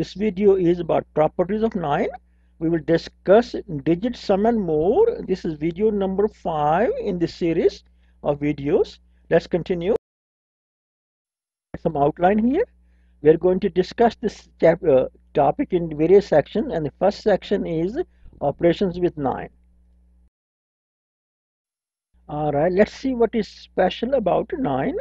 This video is about properties of 9. We will discuss digit sum and more. This is video number 5 in the series of videos. Let's continue. Some outline here. We are going to discuss this uh, topic in various sections and the first section is operations with 9. Alright, let's see what is special about 9.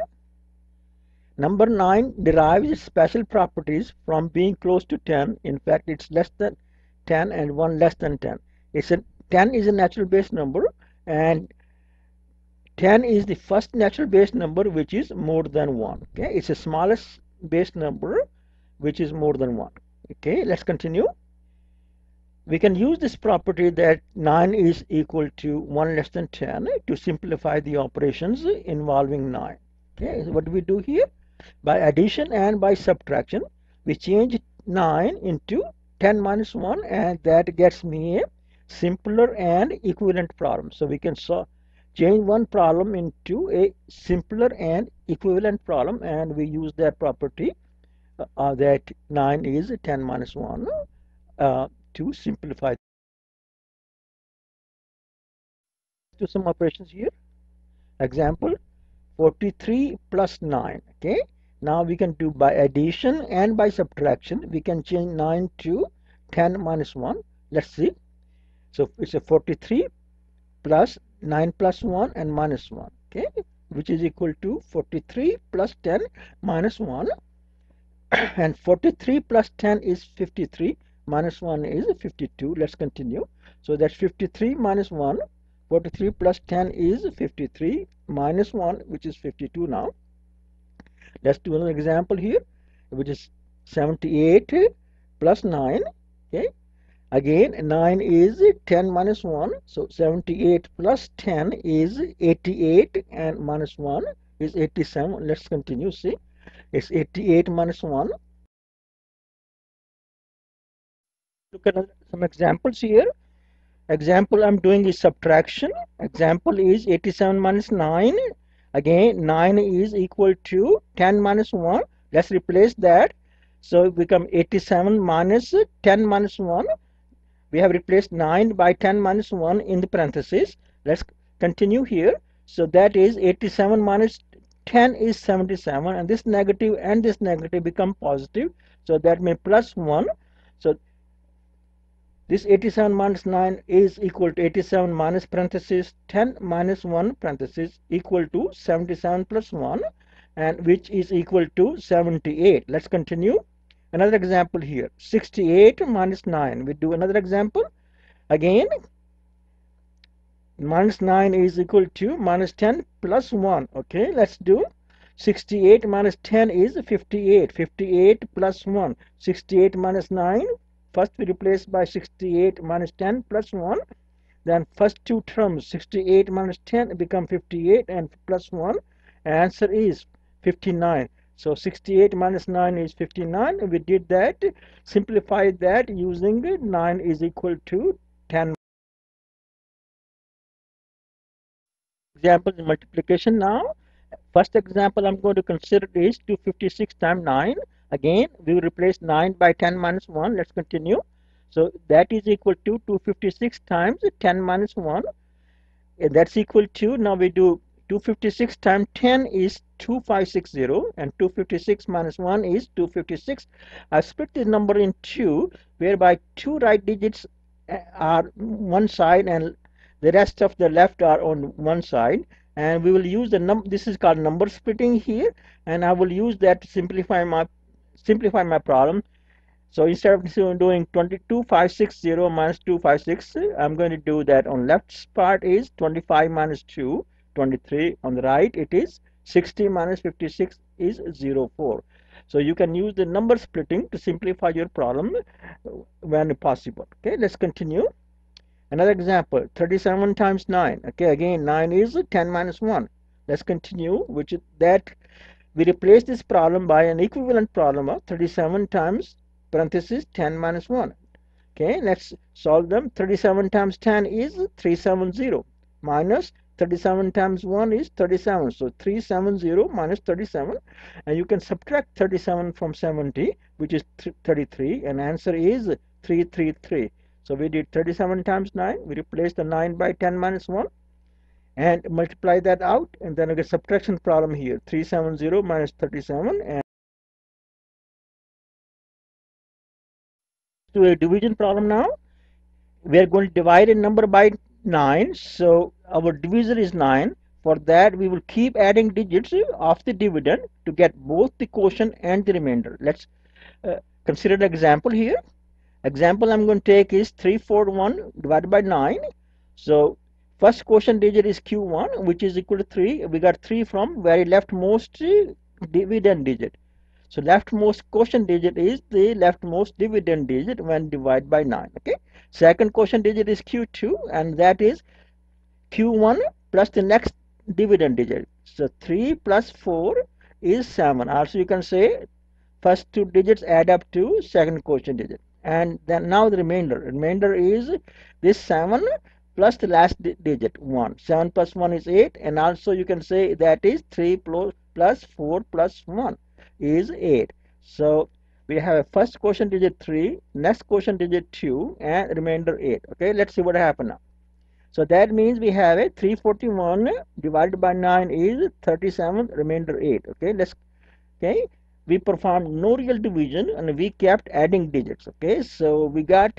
Number 9 derives special properties from being close to 10. In fact, it's less than 10 and 1 less than 10. It's a 10 is a natural base number and 10 is the first natural base number which is more than 1. Okay, it's the smallest base number which is more than 1. Okay, let's continue. We can use this property that 9 is equal to 1 less than 10 to simplify the operations involving 9. Okay, what do we do here? By addition and by subtraction, we change 9 into 10 minus 1 and that gets me a simpler and equivalent problem. So we can solve change one problem into a simpler and equivalent problem and we use that property uh, uh, that 9 is 10 minus 1 uh, to simplify. Do some operations here. Example 43 plus 9 okay now we can do by addition and by subtraction. We can change 9 to 10 minus 1 let's see. So it's a 43 plus 9 plus 1 and minus 1 okay? Which is equal to 43 plus 10 minus 1 and 43 plus 10 is 53 minus 1 is 52 let's continue. So that's 53 minus 1 43 plus 10 is 53 minus 1 which is 52 now let's do another example here which is 78 plus 9 okay? Again 9 is 10 minus 1 so 78 plus 10 is 88 and minus 1 is 87 let's continue see? It's 88 minus 1 look at some examples here. Example I'm doing is subtraction. Example is 87 minus 9 again 9 is equal to 10 minus 1 let's replace that. So it become 87 minus 10 minus 1 we have replaced 9 by 10 minus 1 in the parenthesis. Let's continue here. So that is 87 minus 10 is 77 and this negative and this negative become positive. So that may plus 1 so this 87 minus 9 is equal to 87 minus parenthesis 10 minus 1 parenthesis equal to 77 plus 1 and which is equal to 78. Let's continue. Another example here. 68 minus 9. We do another example. Again, minus 9 is equal to minus 10 plus 1. Okay, let's do 68 minus 10 is 58. 58 plus 1. 68 minus 9 First we replace by 68 minus 10 plus 1. Then first two terms 68 minus 10 become 58 and plus 1. Answer is 59. So 68 minus 9 is 59. We did that, simplified that using 9 is equal to 10. Example multiplication now. First example I'm going to consider is 256 times 9 again we replace 9 by 10 minus 1 let's continue. So that is equal to 256 times 10 minus 1 and that's equal to now we do 256 times 10 is 2560 and 256 minus 1 is 256 I split this number in two whereby two right digits uh, are one side and the rest of the left are on one side. And we will use the num this is called number splitting here. And I will use that to simplify my simplify my problem. So instead of doing 22560 minus 256, I'm going to do that on left part is 25 minus 2, 23. On the right it is 60 minus 56 is 04. So you can use the number splitting to simplify your problem when possible. Okay, let's continue. Another example, 37 times 9. Okay, again 9 is 10 minus 1. Let's continue, which is that we replace this problem by an equivalent problem of 37 times parenthesis 10 minus 1 okay let's solve them. 37 times 10 is 370 minus 37 times 1 is 37 so 370 minus 37 and you can subtract 37 from 70 which is 33 and answer is 333 so we did 37 times 9 we replace the 9 by 10 minus 1 and multiply that out and then I get subtraction problem here 370 minus 37 and to a division problem now. We are going to divide a number by 9 so our divisor is 9 for that we will keep adding digits of the dividend to get both the quotient and the remainder. Let's uh, consider the example here. Example i'm going to take is 341 divided by 9 so first quotient digit is q1 which is equal to 3 we got 3 from very leftmost dividend digit. So leftmost quotient digit is the leftmost dividend digit when divided by 9 okay? Second quotient digit is q2 and that is q1 plus the next dividend digit. So 3 plus 4 is 7 also you can say first two digits add up to second quotient digit. And then now the remainder. Remainder is this 7 plus the last digit 1 7 plus 1 is 8 and also you can say that is 3 plus 4 plus 1 is 8 so we have a first quotient digit 3 next quotient digit 2 and remainder 8 okay let's see what happened now. So that means we have a 341 divided by 9 is 37 remainder 8 okay let's okay. We performed no real division and we kept adding digits. Okay so we got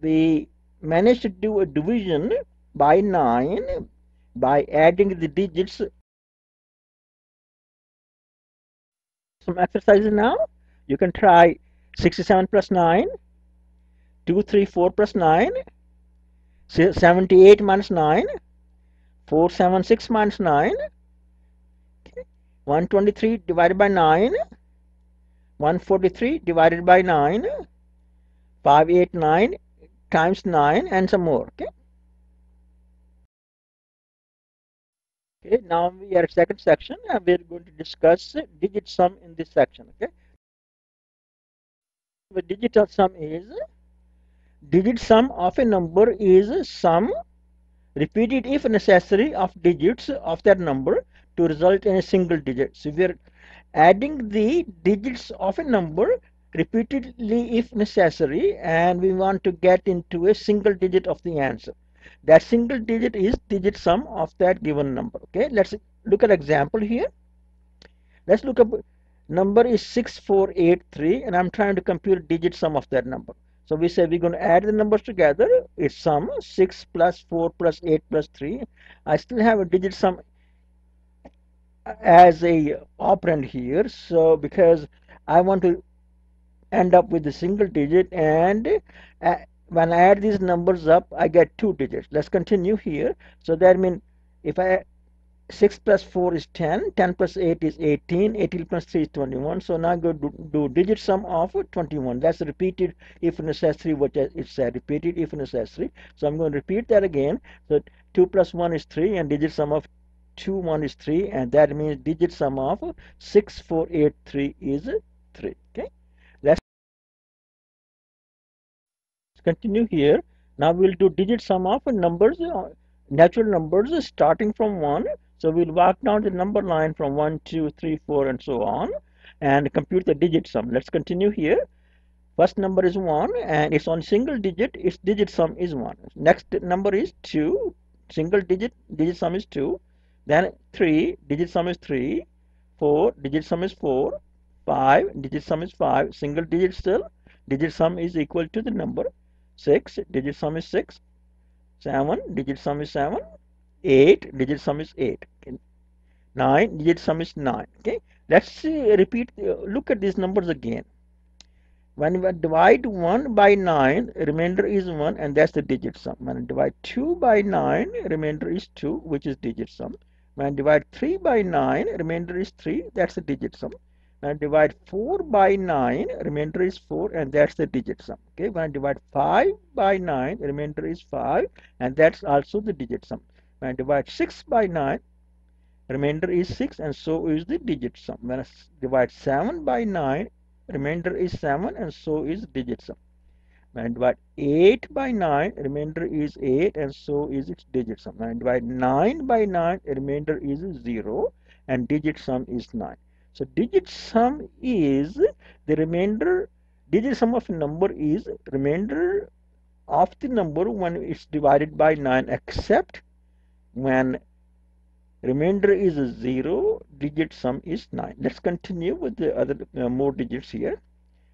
we managed to do a division by 9 by adding the digits. Some exercises now. You can try 67 plus 9 234 plus 9 78 minus 9 476 minus 9 123 divided by 9 143 divided by 9 589 times 9 and some more okay okay now we are second section and we're going to discuss digit sum in this section okay the digital sum is digit sum of a number is sum repeated if necessary of digits of that number to result in a single digit. So we are adding the digits of a number repeatedly if necessary and we want to get into a single digit of the answer. That single digit is digit sum of that given number. Okay, let's look at example here. Let's look up number is 6483 and I'm trying to compute digit sum of that number. So we say we're going to add the numbers together. It's sum 6 plus 4 plus 8 plus 3. I still have a digit sum as a operand here so because I want to end up with a single digit and uh, when I add these numbers up I get two digits. Let's continue here. So that means if I 6 plus 4 is 10 10 plus 8 is 18 18 plus 3 is 21 so now go do, do digit sum of 21 that's repeated if necessary what it said repeated if necessary so I'm going to repeat that again. So 2 plus 1 is 3 and digit sum of 2 1 is 3 and that means digit sum of 6 4 8 3 is 3 okay continue here. Now we'll do digit sum of numbers uh, natural numbers starting from 1 so we'll walk down the number line from 1 2 3 4 and so on and compute the digit sum. Let's continue here. First number is 1 and it's on single digit. Its digit sum is 1 next number is 2 single digit digit sum is 2 then 3 digit sum is 3 4 digit sum is 4 5 digit sum is 5 single digit still. Digit sum is equal to the number 6 digit sum is 6 7 digit sum is 7 8 digit sum is 8 okay. 9 digit sum is 9 okay. Let's see, repeat uh, look at these numbers again. When we divide 1 by 9 remainder is 1 and that's the digit sum. When I divide 2 by 9 remainder is 2 which is digit sum. When I divide 3 by 9, remainder is 3, that's the digit sum. I divide 4 by 9, remainder is 4, and that's the digit sum. Okay, when I divide 5 by 9, remainder is 5, and that's also the digit sum. When I divide 6 by 9, remainder is 6, and so is the digit sum. When I divide 7 by 9, remainder is 7, and so is digit sum. when I divide 8 by 9 remainder is 8 and so is its digit sum when I divide 9 by 9 remainder is 0 and digit sum is 9 so digit sum is the remainder digit sum of a number is remainder of the number when it's divided by 9 except when remainder is 0 digit sum is 9 let's continue with the other uh, more digits here.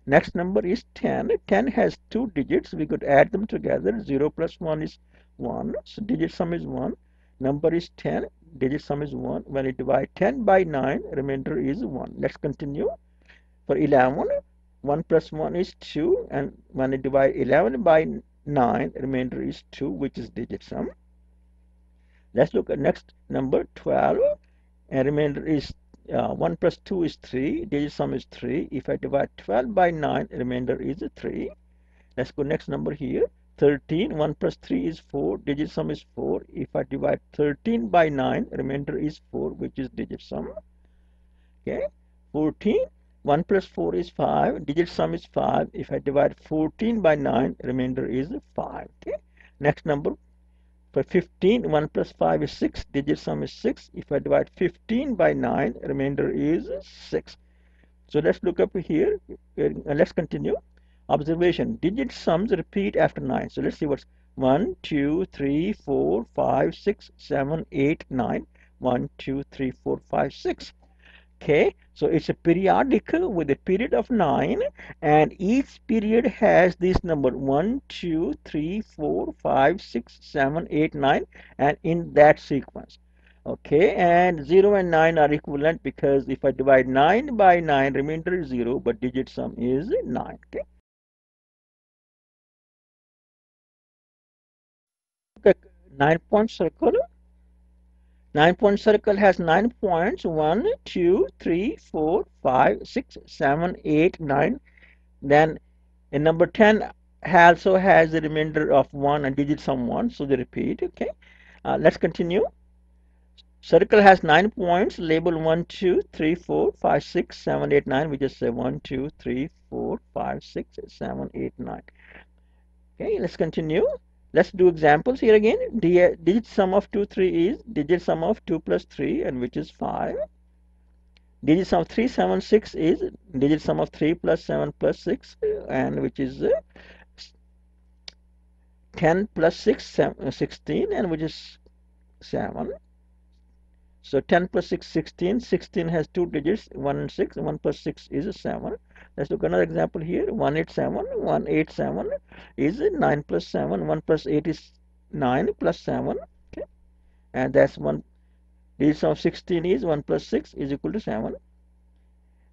Next number is 10 10 has two digits. We could add them together. 0 plus 1 is 1 so digit sum is 1 number is 10 digit sum is 1 when you divide 10 by 9 remainder is 1 let's continue. For 11 1 plus 1 is 2 and when you divide 11 by 9 remainder is 2 which is digit sum. Let's look at next number 12 and remainder is uh, 1 plus 2 is 3 digit sum is 3 if I divide 12 by 9 remainder is 3 let's go next number here 13 1 plus 3 is 4 digit sum is 4 if I divide 13 by 9 remainder is 4 which is digit sum. Okay 14 1 plus 4 is 5 digit sum is 5 if I divide 14 by 9 remainder is 5 okay next number. For 15 1 plus 5 is 6 digit sum is 6 if I divide 15 by 9 remainder is 6 so let's look up here. Uh, let's continue observation. Digit sums repeat after 9 so let's see what's 1 2 3 4 5 6 7 8 9 1 2 3 4 5 6 okay so it's a periodic with a period of 9 and each period has this number. 1 2 3 4 5 6 7 8 9 and in that sequence. Okay and 0 and 9 are equivalent because if I divide 9 by 9 remainder is 0 but digit sum is 9 okay nine point circle Nine point circle has nine points. One, two, three, four, five, six, seven, eight, nine. Then in number 10 also has the remainder of 1 and digit sum 1. So they repeat. Okay. Uh, let's continue. Circle has 9 points. Label 1, 2, 3, 4, 5, 6, 7, 8, 9. We just say 1, 2, 3, 4, 5, 6, 7, 8, 9. Okay. Let's continue. Let's do examples here again. Digit sum of 2, 3 is digit sum of 2 plus 3 and which is 5. Digit sum of 3, 7, 6 is digit sum of 3 plus 7 plus 6 and which is uh, 10 plus 6, 7, 16 and which is 7. So 10 plus 6, 16. 16 has two digits, 1 and 6. 1 plus 6 is 7. Let's look another example here. 187. 187 is 9 plus 7. 1 plus 8 is 9 plus 7. Okay. And that's 1. Digit sum of 16 is 1 plus 6 is equal to 7.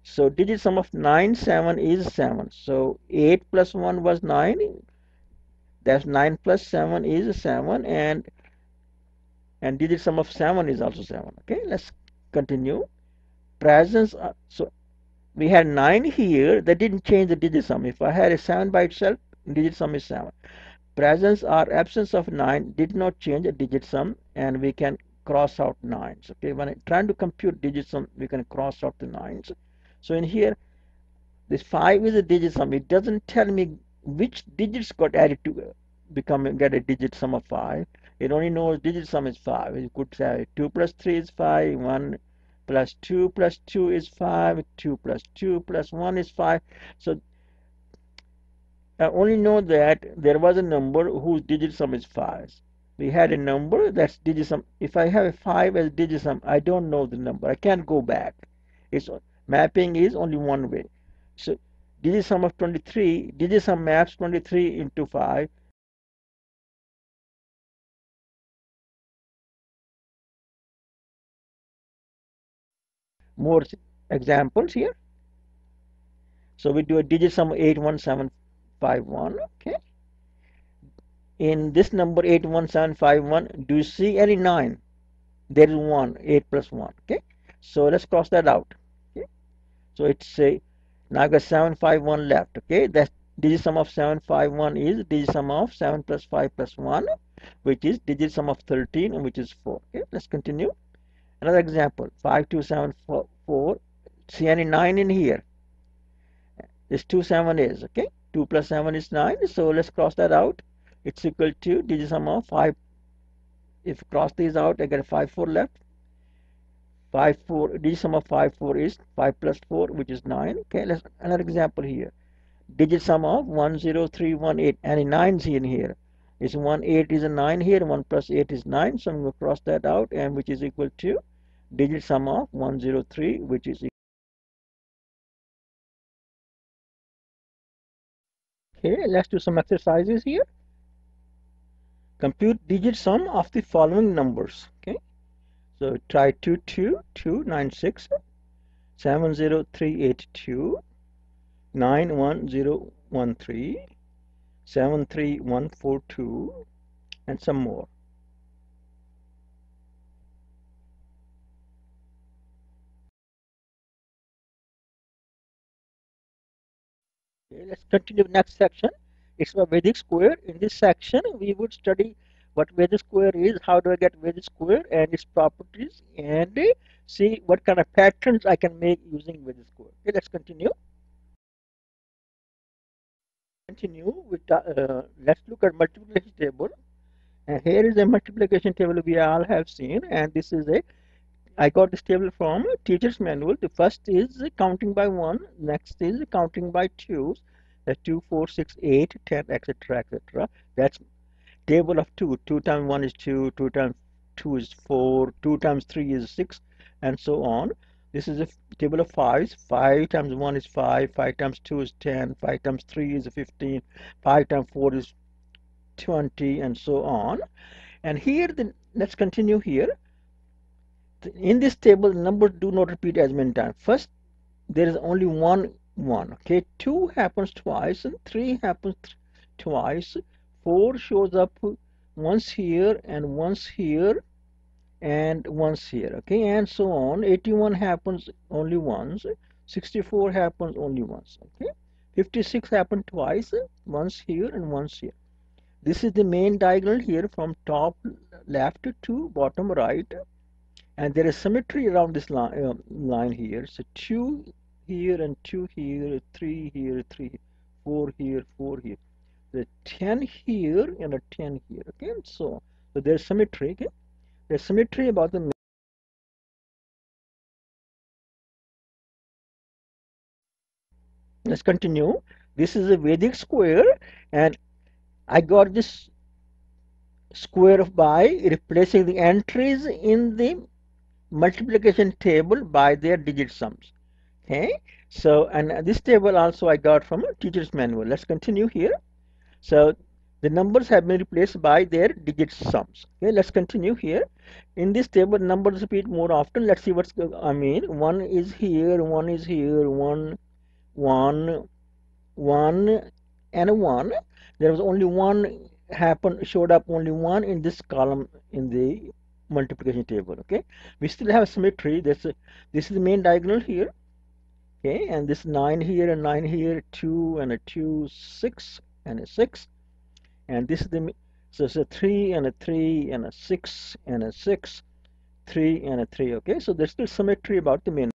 So digit sum of 9, 7 is 7. So 8 plus 1 was 9. That's 9 plus 7 is 7. And and digit sum of 7 is also 7 okay let's continue presence uh, so we had 9 here that didn't change the digit sum. If I had a 7 by itself digit sum is 7 presence or absence of 9 did not change the digit sum and we can cross out 9s okay when I'm trying to compute digit sum we can cross out the 9s so in here this 5 is a digit sum. It doesn't tell me which digits got added to become get a digit sum of 5 it only knows digit sum is 5 you could say 2 plus 3 is 5 1 plus 2 plus 2 is 5 2 plus 2 plus 1 is 5 so I only know that there was a number whose digit sum is 5 we had a number that's digit sum if I have a 5 as digit sum I don't know the number. I can't go back. It's mapping is only one way. So digit sum of 23 digit sum maps 23 into 5 more examples here. So we do a digit sum 81751. Okay. In this number 81751, do you see any 9? There is 1, 8 plus 1. Okay. So let's cross that out. Okay. So it's a now I got 751 left. Okay. That digit sum of 751 is digit sum of 7 plus 5 plus 1, which is digit sum of 13, which is 4. Okay. Let's continue. Another example, 5274. See any 9 in here? This 2, 7 is, okay? 2 plus 7 is 9 so let's cross that out it's equal to digit sum of 5 if cross these out I get 5 4 left 5 4 digit sum of 5 4 is 5 plus 4 which is 9 okay let's another example here digit sum of 1 0 3 1 8 and 9's in here is 1 8 is a 9 here 1 plus 8 is 9 so I'm going to cross that out and which is equal to digit sum of 103 which is okay let's do some exercises here. Compute digit sum of the following numbers okay? So try 2 2 2 seven three one four two and some more. Okay, let's continue next section. It's a Vedic square. In this section we would study what Vedic square is how do I get Vedic square and its properties and see what kind of patterns I can make using Vedic square. Okay let's continue continue with uh, let's look at multiplication table. And here is a multiplication table we all have seen and this is a I got this table from teacher's manual. The first is counting by one next is counting by twos that's 2 4 6 8 10 etc etc that's table of 2 2 times 1 is 2 2 times 2 is 4 2 times 3 is 6 and so on this is a table of fives. 5 times 1 is 5, 5 times 2 is 10, 5 times 3 is 15, 5 times 4 is 20, and so on. And here, the, let's continue here. In this table, numbers do not repeat as many times. First, there is only one 1. Okay, 2 happens twice, and 3 happens twice. 4 shows up once here and once here and once here okay and so on. 81 happens only once 64 happens only once okay. 56 happened twice once here and once here. This is the main diagonal here from top left to bottom right and there is symmetry around this line, uh, line here. So 2 here and 2 here 3 here 3 4 here 4 here. The 10 here and a 10 here okay so so there's symmetry okay symmetry about the let's continue. This is a Vedic square and I got this square of by replacing the entries in the multiplication table by their digit sums. Okay? So and this table also I got from a teacher's manual. Let's continue here. So the numbers have been replaced by their digit sums. Okay let's continue here. In this table numbers repeat more often. Let's see what's i mean one is here one is here one one one and one. There was only one happened showed up only one in this column in the multiplication table okay? We still have symmetry. This this is the main diagonal here okay? And this nine here and nine here two and a two six and a six and this is the so it's a 3 and a 3 and a 6 and a 6 3 and a 3 okay? So there's still symmetry about the main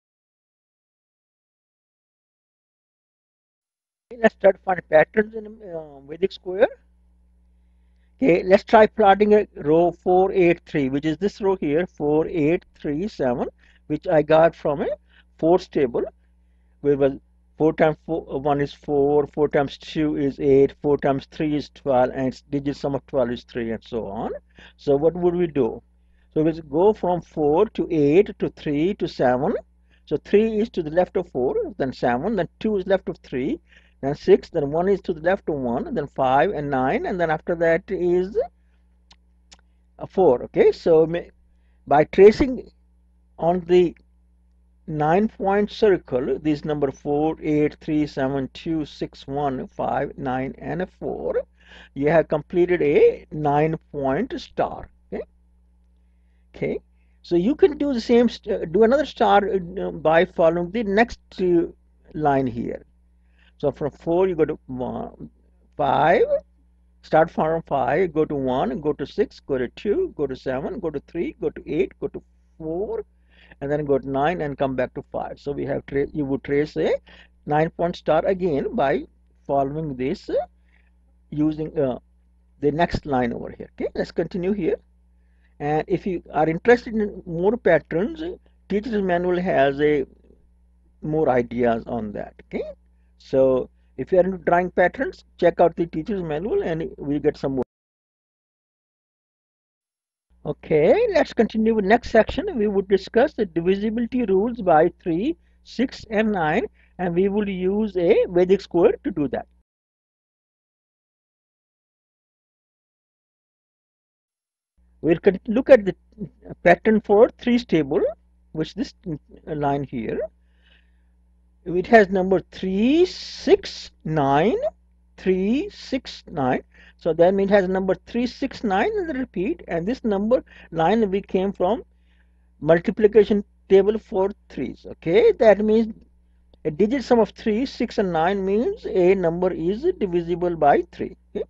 let's try to find patterns in uh, Vedic square. Okay let's try plotting a row 483 which is this row here 4837 which I got from a force table where was 4 times four, uh, 1 is 4, 4 times 2 is 8, 4 times 3 is 12, and digit sum of 12 is 3, and so on. So what would we do? So we go from 4 to 8 to 3 to 7. So 3 is to the left of 4, then 7, then 2 is left of 3, then 6, then 1 is to the left of 1, then 5 and 9, and then after that is 4. Okay, so by tracing on the nine point circle. This number 4 8 3 7 2 6 1 5 9 and 4 you have completed a nine point star okay? Okay. So you can do the same do another star uh, by following the next uh, line here. So from 4 you go to one, 5 start from 5 go to 1 go to 6 go to 2 go to 7 go to 3 go to 8 go to 4 and then go to 9 and come back to 5 so we have you would trace a 9 point star again by following this using uh, the next line over here. Okay let's continue here. And if you are interested in more patterns teacher's manual has a more ideas on that. Okay so if you are into drawing patterns check out the teacher's manual and we get some more okay let's continue with next section. We would discuss the divisibility rules by 3 6 and 9 and we will use a Vedic square to do that. We'll look at the pattern for 3 table which this line here. It has number 3 6 9 3 6 9 so that means it has number 3 6 9 in the repeat. And this number line we came from multiplication table for threes. Okay that means a digit sum of 3 6 and 9 means a number is divisible by 3 okay?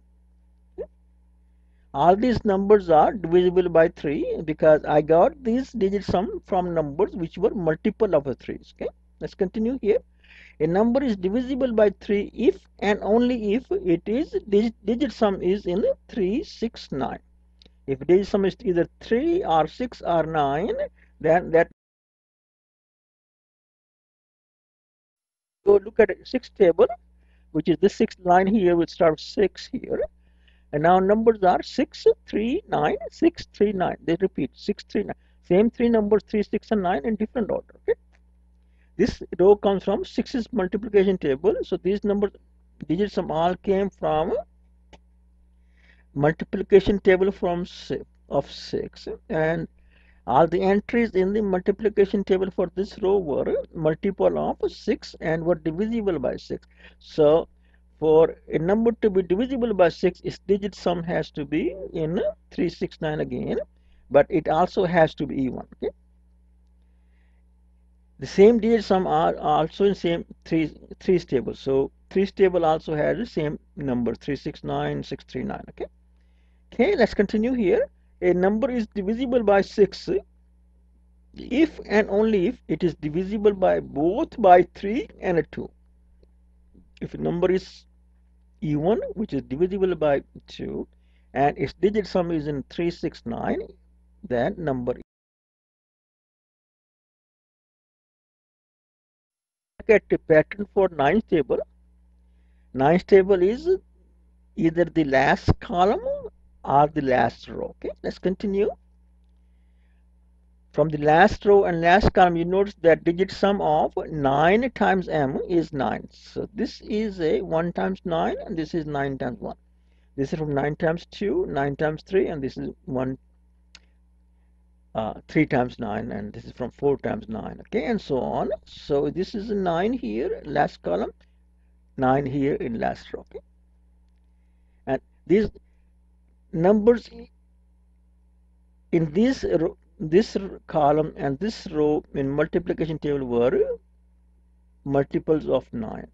all these numbers are divisible by 3 because I got these digit sum from numbers which were multiple of a 3's okay. Let's continue here a number is divisible by 3 if and only if it is digit, digit sum is in 3 6 9 if digit sum is either 3 or 6 or 9 then that go look at sixth table which is the sixth line here which starts six here. And now numbers are 6 3 9 6 3 9 they repeat 6 3 9 same three numbers 3 6 and 9 in different order okay this row comes from 6's multiplication table. So these numbers digits sum all came from multiplication table from of 6 and all the entries in the multiplication table for this row were multiple of 6 and were divisible by 6 so for a number to be divisible by 6 its digit sum has to be in 369 again but it also has to be even okay the same digit sum are also in same three three table so three table also has the same number 369 639 okay? Okay let's continue here. A number is divisible by 6 if and only if it is divisible by both by 3 and a 2 if a number is even which is divisible by 2 and its digit sum is in 369 then number look at the pattern for 9th table. 9th table is either the last column or the last row. Okay let's continue. From the last row and last column you notice that digit sum of 9 times m is 9 so this is a 1 times 9 and this is 9 times 1 this is from 9 times 2 9 times 3 and this is 1 uh, 3 times 9 and this is from 4 times 9 okay and so on. So this is a 9 here last column 9 here in last row okay? And these numbers in this row this column and this row in multiplication table were multiples of 9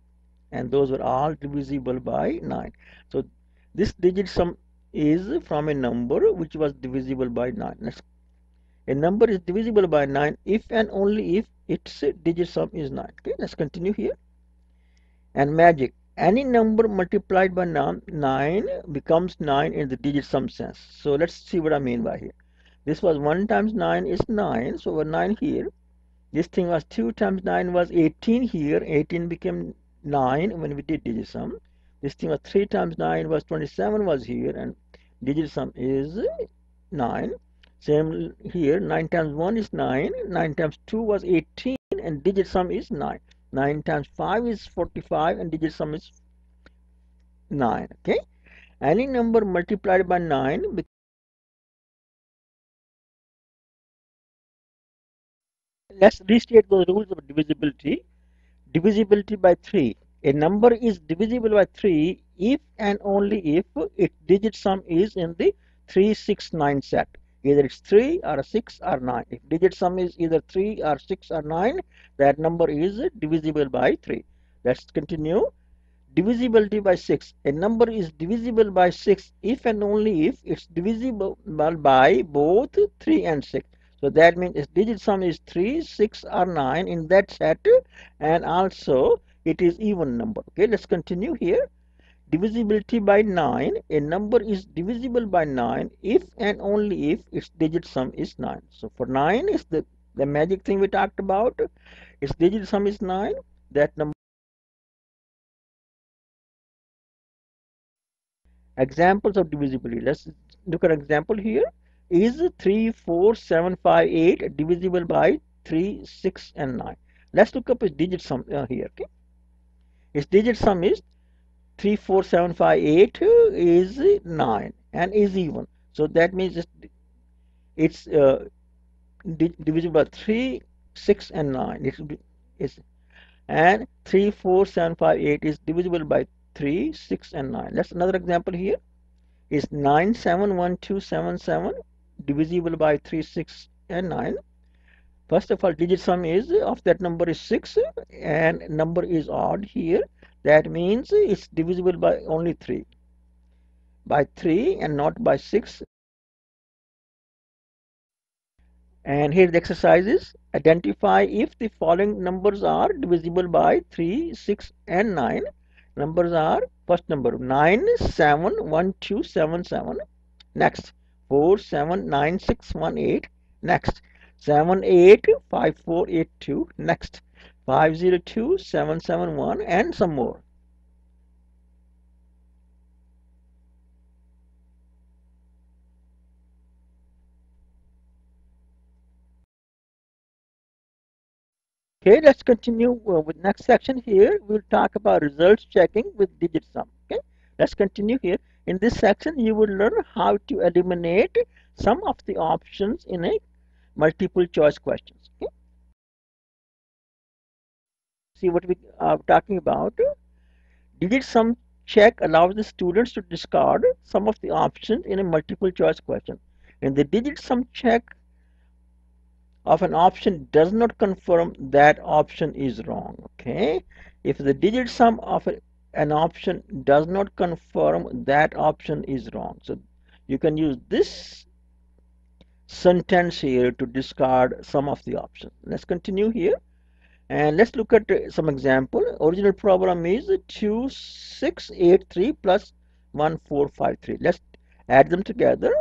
and those were all divisible by 9 so this digit sum is from a number which was divisible by 9 Let's, a number is divisible by 9 if and only if its digit sum is 9 okay let's continue here and magic any number multiplied by 9 becomes 9 in the digit sum sense so let's see what i mean by here this was 1 times 9 is 9. So over 9 here. This thing was 2 times 9 was 18 here. 18 became 9 when we did digit sum. This thing was 3 times 9 was 27 was here. And digit sum is 9. Same here. 9 times 1 is 9. 9 times 2 was 18. And digit sum is 9. 9 times 5 is 45. And digit sum is 9. Okay. Any number multiplied by 9 let's restate the rules of divisibility. Divisibility by 3. A number is divisible by 3 if and only if its digit sum is in the 3, 6, 9 set. Either it's 3 or 6 or 9. If digit sum is either 3 or 6 or 9, that number is divisible by 3. Let's continue. Divisibility by 6. A number is divisible by 6 if and only if it's divisible by both 3 and 6. So that means its digit sum is 3, 6 or 9 in that set and also it is even number okay let's continue here divisibility by 9 a number is divisible by 9 if and only if its digit sum is 9 so for 9 is the the magic thing we talked about. Its digit sum is 9 that number examples of divisibility. Let's look at an example here. Is 3 4 7 5 8 divisible by 3 6 and 9 let's look up its digit sum uh, here okay? Its digit sum is 3 4 7 5 8 is 9 and is even so that means it's, it's uh, divisible by 3 6 and 9 it's, it's and 3 4 7 5 8 is divisible by 3, 6 and 9. Let's another example here is 9, 7, 1, 2, 7, 7 divisible by 3, 6 and 9. First of all, digit sum is of that number is 6 and number is odd here. That means it's divisible by only 3. By 3 and not by 6. And here the exercise is identify if the following numbers are divisible by 3, 6 and 9 numbers are first number 9 7 1 2 7 7 next 4 7 9 6 1 8 next 7 8 5 4 8 2 next 5 0 2 7 7 1 and some more Okay, let's continue uh, with next section here. We'll talk about results checking with digit sum. Okay, let's continue here. In this section, you will learn how to eliminate some of the options in a multiple choice questions. Okay. See what we are talking about. Digit sum check allows the students to discard some of the options in a multiple choice question. And the digit sum check of an option does not confirm that option is wrong okay if the digit sum of an option does not confirm that option is wrong so you can use this sentence here to discard some of the options let's continue here and let's look at some example. Original problem is 2683 plus 1453 let's add them together.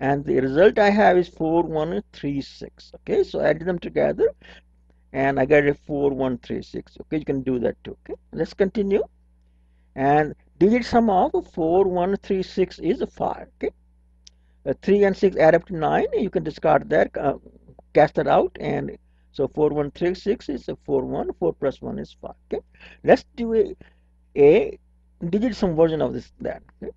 And the result I have is 4136 okay so add them together. And I get a 4136 okay you can do that too. Okay let's continue. And digit sum of 4136 is 5 okay uh, 3 and 6 add up to 9 you can discard that uh, cast that out and so 4136 is a 41 4 plus 1 is 5 okay? Let's do a, a digit sum version of this then. okay?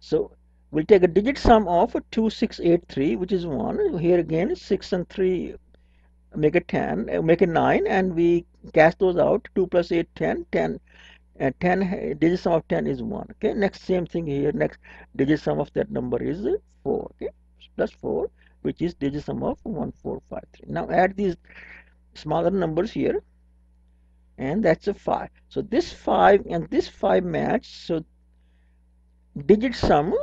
so we'll take a digit sum of 2683 which is 1 here again 6 and 3 make it 10 uh, make a 9 and we cast those out. 2 plus 8 10 10 and 10 digit sum of 10 is 1 okay? Next same thing here. Next digit sum of that number is 4 okay? Plus 4 which is digit sum of 1453 now add these smaller numbers here and that's a 5 so this 5 and this 5 match so digit sum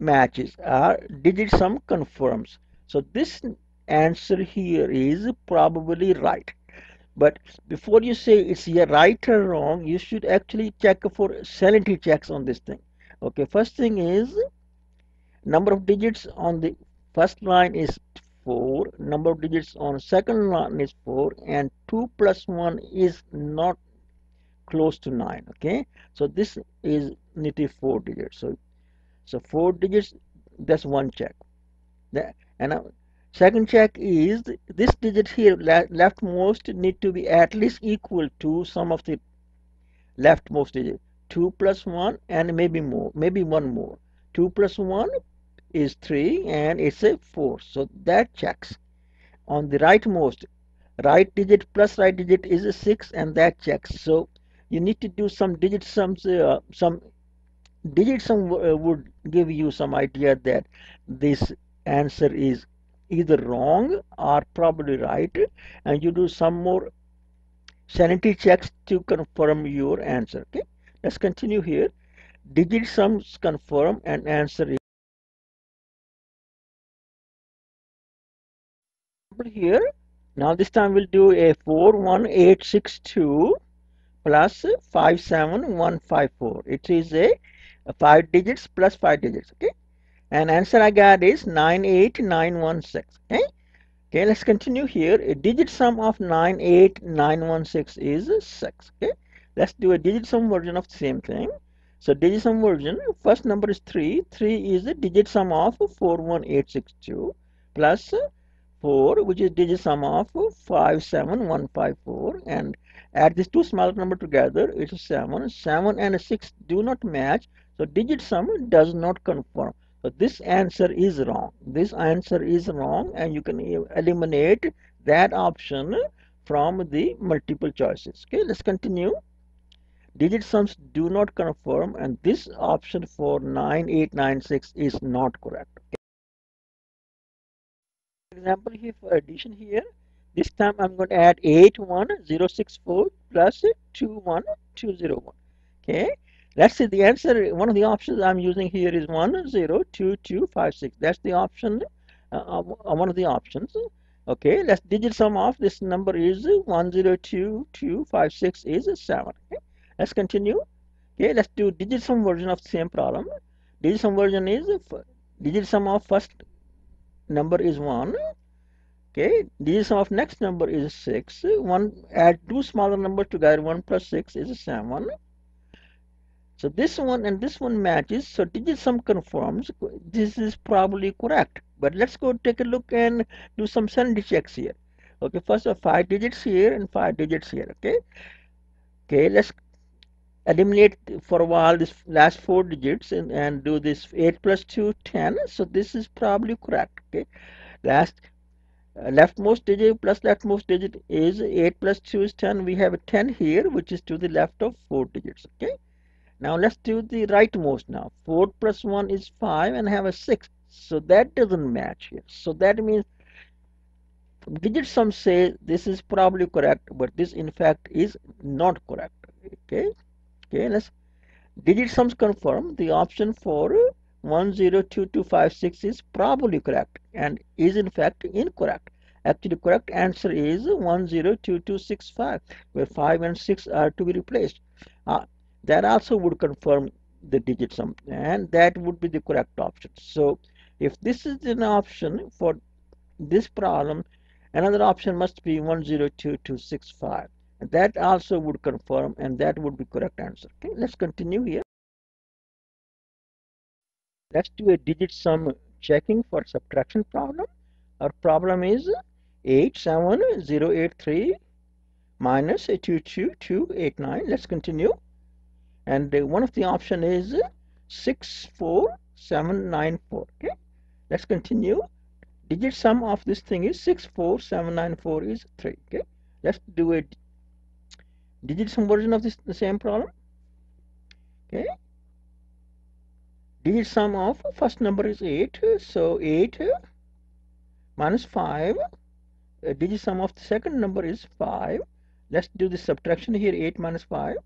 matches or digit sum confirms. So this answer here is probably right. But before you say it's yeah, right or wrong, you should actually check for sanity checks on this thing. Okay, first thing is number of digits on the first line is 4, number of digits on second line is 4 and 2 plus 1 is not close to 9 okay so this is nitty 4 digits so so four digits, that's one check. And uh, second check is this digit here, leftmost, need to be at least equal to sum of the leftmost digit. 2 plus 1 and maybe more, maybe one more. 2 plus 1 is 3 and it's a 4. So that checks. On the rightmost, right digit plus right digit is a 6 and that checks. So you need to do some digit sums, uh, some digit sum uh, would give you some idea that this answer is either wrong or probably right and you do some more sanity checks to confirm your answer okay let's continue here digit sums confirm and answer is here. Now this time we'll do a 41862 plus 57154 it is a, a 5 digits plus 5 digits okay? And answer I got is 98916 okay? Okay let's continue here. A digit sum of 98916 is 6 okay? Let's do a digit sum version of the same thing. So digit sum version first number is 3 3 is the digit sum of 41862 plus 4 which is digit sum of 57154 and add these two smaller number together it is 7 7 and 6 do not match so digit sum does not conform so this answer is wrong. This answer is wrong and you can eliminate that option from the multiple choices. Okay let's continue. Digit sums do not conform and this option for 9896 is not correct example here for addition here. This time I'm going to add 81064 plus 21201 okay? Let's see the answer. One of the options I'm using here is 102256 that's the option uh, uh, one of the options. Okay? Let's digit sum of this number is 102256 is 7 okay? Let's continue. Okay? Let's do digit sum version of the same problem. Digit sum version is digit sum of first number is 1 okay digit sum of next number is 6 one add two smaller numbers together 1 plus 6 is 7 so this one and this one matches so digit sum confirms this is probably correct. But let's go take a look and do some sanity checks here. Okay first of five digits here and five digits here okay? Okay let's eliminate for a while this last four digits and, and do this 8 plus 2 10 so this is probably correct okay? Last uh, leftmost digit plus leftmost digit is 8 plus 2 is 10 we have a 10 here which is to the left of four digits okay? Now let's do the rightmost now. 4 plus 1 is 5 and have a 6 so that doesn't match here. So that means digit sum say this is probably correct but this in fact is not correct okay okay let's digit sums confirm the option for 102256 is probably correct and is in fact incorrect. Actually the correct answer is 102265 where 5 and 6 are to be replaced. Uh, that also would confirm the digit sum and that would be the correct option. So if this is an option for this problem another option must be 102265 that also would confirm and that would be correct answer. Okay let's continue here. Let's do a digit sum checking for subtraction problem. Our problem is 87083 minus 22289 let's continue. And one of the option is 64794 okay let's continue. Digit sum of this thing is 64794 is 3 okay let's do a digit sum version of this same problem? Okay. Digit sum of first number is 8 so 8 minus 5 uh, digit sum of the second number is 5 let's do the subtraction here 8 minus 5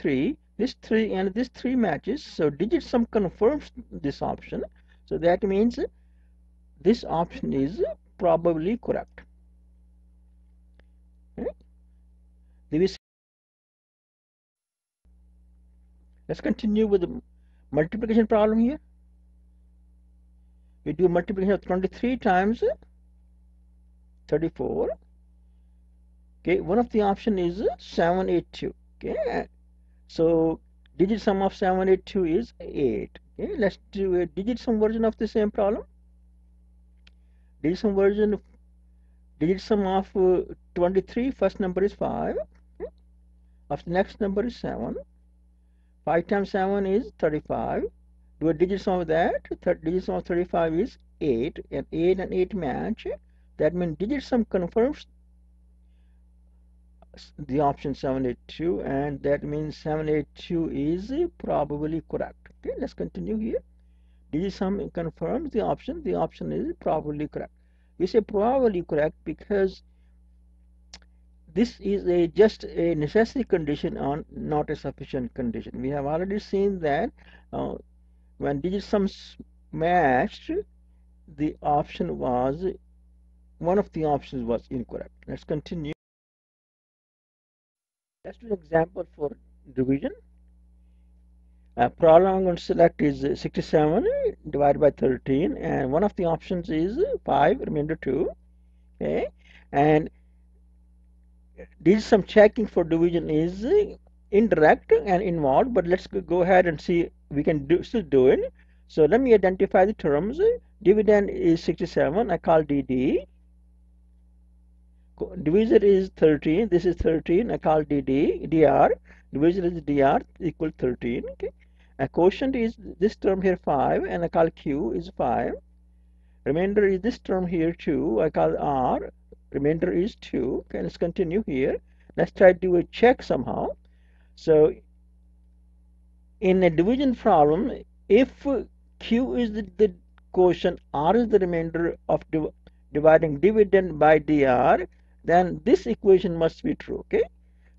3 this 3 and this 3 matches so digit sum confirms this option. So that means this option is probably correct Let's continue with the multiplication problem here. We do multiplication of 23 times 34. Okay, one of the option is 782. Okay, so digit sum of 782 is 8. Okay, let's do a digit sum version of the same problem. Digit sum version, digit sum of uh, 23, first number is 5 of the next number is 7 5 times 7 is 35 do a digit sum of that. Third digit sum of 35 is 8 and 8 and 8 match. That means digit sum confirms the option 782 and that means 782 is probably correct. Okay let's continue here. Digit sum confirms the option. The option is probably correct. We say probably correct because this is a just a necessary condition on not a sufficient condition. We have already seen that uh, when digit sums matched the option was one of the options was incorrect. Let's continue. Let's do an example for division. Uh, problem to select is 67 divided by 13 and one of the options is 5 remainder 2 okay? And this some checking for division is indirect and involved but let's go ahead and see we can do still do it. So let me identify the terms. Dividend is 67 I call DD divisor is 13 this is 13 I call DD DR divisor is DR equal 13 okay. A quotient is this term here 5 and I call Q is 5 remainder is this term here 2 I call R remainder is 2 okay let's continue here let's try to do a check somehow so in a division problem if Q is the, the quotient R is the remainder of div dividing dividend by dr then this equation must be true okay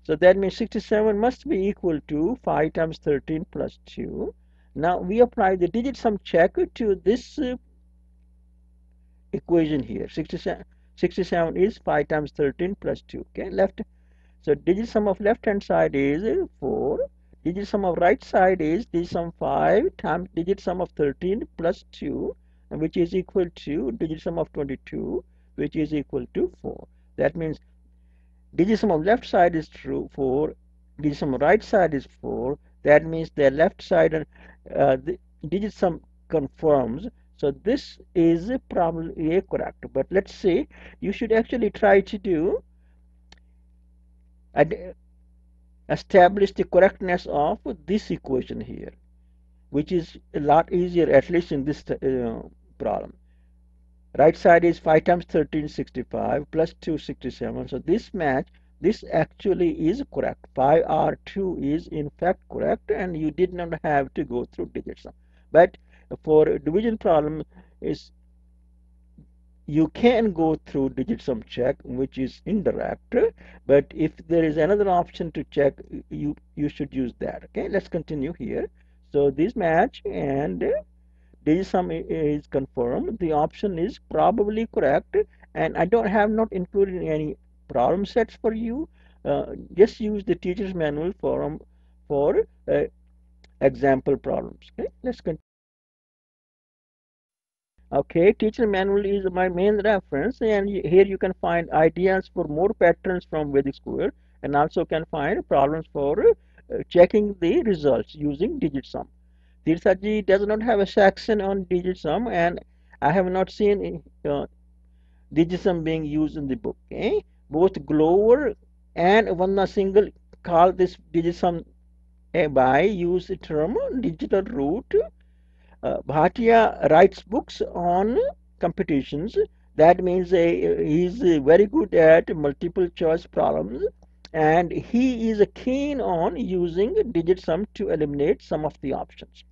so that means 67 must be equal to 5 times 13 plus 2. Now we apply the digit sum check to this uh, equation here. 67, 67 is 5 times 13 plus 2. Okay, left. So digit sum of left hand side is 4. Digit sum of right side is digit sum 5 times digit sum of 13 plus 2 which is equal to digit sum of 22 which is equal to 4. That means digit sum of left side is true 4 digit sum of right side is 4 that means the left side and uh, digit sum confirms so this is probably a correct but let's say you should actually try to do and establish the correctness of this equation here which is a lot easier at least in this uh, problem. Right side is 5 times 1365 plus 267 plus so this match this actually is correct. 5r2 is in fact correct and you did not have to go through digit sum but for division problem is you can go through digit sum check which is indirect but if there is another option to check you you should use that. Okay let's continue here. So this match and digit sum is confirmed. The option is probably correct and I don't have not included any problem sets for you. Uh, just use the teacher's manual for for uh, example problems. Okay let's continue okay teacher manual is my main reference and here you can find ideas for more patterns from Vedic Square and also can find problems for uh, checking the results using digit sum Tirthaji does not have a section on digit sum and I have not seen uh, digit sum being used in the book. Okay? Eh? Both Glover and Vandana Singhal call this digit sum uh, by use the term digital root. Uh, Bhatia writes books on competitions. That means uh, he is very good at multiple choice problems and he is keen on using digit sum to eliminate some of the options.